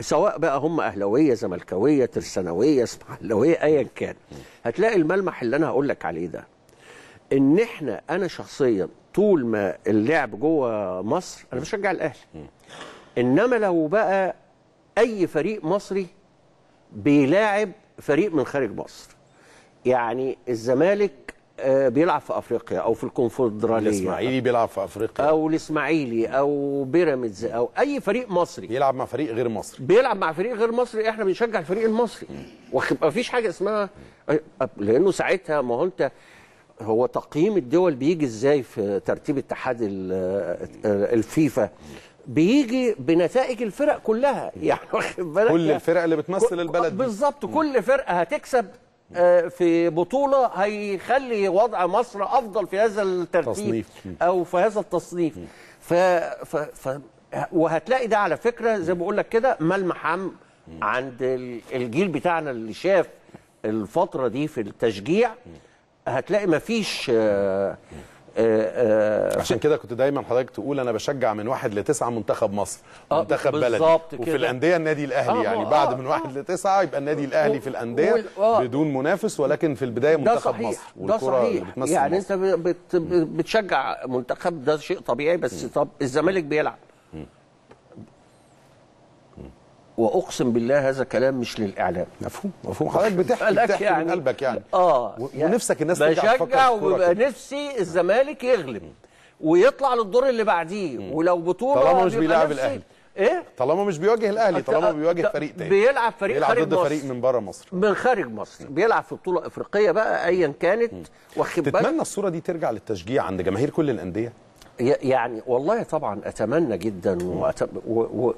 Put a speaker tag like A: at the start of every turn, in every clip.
A: سواء بقى هم أهلاوية زملكاوية ترسانوية اسماعيلاويه ايا كان. هتلاقي الملمح اللي أنا هقول لك عليه ده إن إحنا أنا شخصيا طول ما اللعب جوه مصر أنا بشجع الأهلي. إنما لو بقى أي فريق مصري بيلاعب فريق من خارج مصر يعني الزمالك بيلعب في أفريقيا أو في الكونفدرالية.
B: الإسماعيلي بيلعب في أفريقيا.
A: أو الإسماعيلي أو بيراميدز أو أي فريق مصري.
B: بيلعب مع فريق غير مصري.
A: بيلعب مع فريق غير مصري. إحنا بنشجع الفريق المصري. ما فيش حاجة اسمها لأنه ساعتها ما هو أنت هو تقييم الدول بيجي إزاي في ترتيب اتحاد ال- الفيفا؟ بيجي بنتائج الفرق كلها. يعني واخد بالك؟
B: كل الفرق اللي بتمثل البلد.
A: بالظبط. كل فرقة هتكسب آه، في بطولة هيخلي وضع مصر أفضل في هذا الترتيب
B: تصنيف.
A: أو في هذا التصنيف. ف... ف... ف... وهتلاقي ده على فكرة زي ما بقول لك كده ملمح عام عند ال- الجيل بتاعنا اللي شاف الفترة دي في التشجيع. هتلاقي مفيش آه، آه، آه،
B: عشان كده كنت دايما حضرتك تقول أنا بشجع من واحد لتسعة منتخب مصر
A: آه،
B: منتخب بلدي وفي. الأندية النادي الأهلي
A: آه،
B: يعني
A: آه،
B: بعد
A: آه،
B: من واحد
A: آه.
B: لتسعة يبقى النادي الأهلي في
A: الأندية آه.
B: بدون منافس ولكن في البداية
A: ده
B: منتخب
A: صحيح
B: مصر
A: ده
B: والكرة اللي
A: صحيح
B: بتمثل
A: يعني
B: مصر.
A: أنت بت... بتشجع منتخب ده شيء طبيعي بس طب الزمالك بيلعب وأقسم بالله هذا كلام مش للإعلام.
B: مفهوم مفهوم. حضرتك بتحكي بتحكي من قلبك يعني.
A: آه
B: و- ونفسك الناس ترجع
A: بشجع وبيبقى. نفسي الزمالك يغلب ويطلع للدور اللي بعديه. ولو بطولة
B: طالما مش
A: نفسي-
B: الأهلي.
A: إيه؟
B: طالما مش بيواجه الأهلي طالما بيواجه فريق تاني.
A: بيلعب فريق
B: بيلعب
A: خارج
B: ضد
A: مصر.
B: فريق من بره مصر.
A: من خارج مصر. بيلعب في بطولة إفريقية بقى ايا كانت. واخد بالك؟
B: تتمنى الصورة دي ترجع للتشجيع عند جماهير كل
A: الأندية؟ يعني والله طبعا أتمنى جدا وأت... و...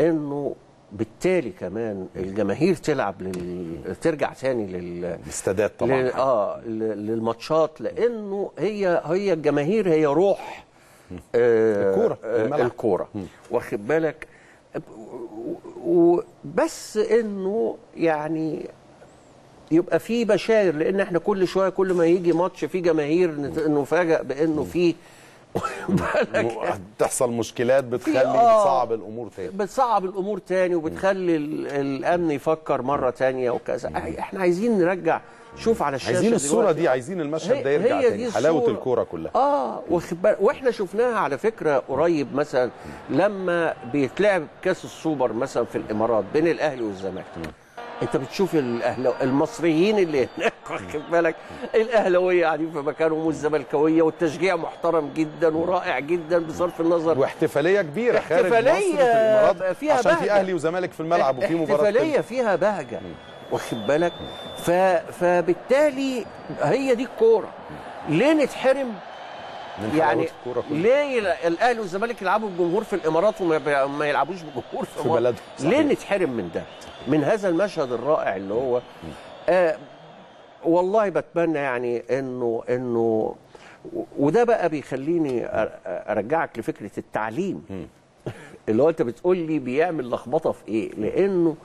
A: إنه بالتالي كمان الجماهير تلعب لل... ترجع تاني لل
B: الاستادات طبعا.
A: لل... آه ل- للماتشات لأنه هي هي الجماهير هي روح آه
B: الكورة،
A: آه. الكورة. واخد بالك؟ وبس إنه يعني يبقى في بشاير لأن إحنا كل شوية كل ما يجي ماتش في جماهير نفاجئ بإنه في
B: تحصل مشكلات بتخلي
A: آه.
B: بتصعب الأمور تاني
A: بتصعب الأمور تاني وبتخلي ال- الأمن يفكر مرة تانية وكذا إحنا عايزين نرجع شوف على الشاشة
B: عايزين الصورة
A: دلوقتي.
B: دي عايزين المشهد ده يرجع
A: هي
B: تاني
A: حلاوة.
B: الكورة كلها
A: آه وإحنا شفناها على فكرة قريب مثلا لما بيتلعب كأس السوبر مثلا في الإمارات بين الأهلي والزمالك انت بتشوف الاهلو المصريين اللي هناك واخد بالك الاهلاوية قاعدين في مكانهم والزملكاوية والتشجيع محترم جدا ورائع جدا بصرف النظر
B: واحتفالية كبيرة خارج مصر
A: احتفالية
B: في
A: فيها
B: عشان في
A: بهجة.
B: أهلي وزمالك في الملعب وفي
A: مباراة
B: احتفالية.
A: فيها بهجة واخد بالك. فبالتالي هي دي الكورة ليه نتحرم يعني ليه ال- الأهلي والزمالك يلعبوا بجمهور في الإمارات وما يلعبوش بجمهور في,
B: في؟ بلدهم،.
A: ليه نتحرم من ده؟ من هذا المشهد الرائع اللي هو آه والله بتمنى يعني انه انه وده بقى بيخليني أرجعك لفكرة التعليم. اللي هو أنت بتقول لي بيعمل لخبطة في إيه؟ لأنه